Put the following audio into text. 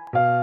you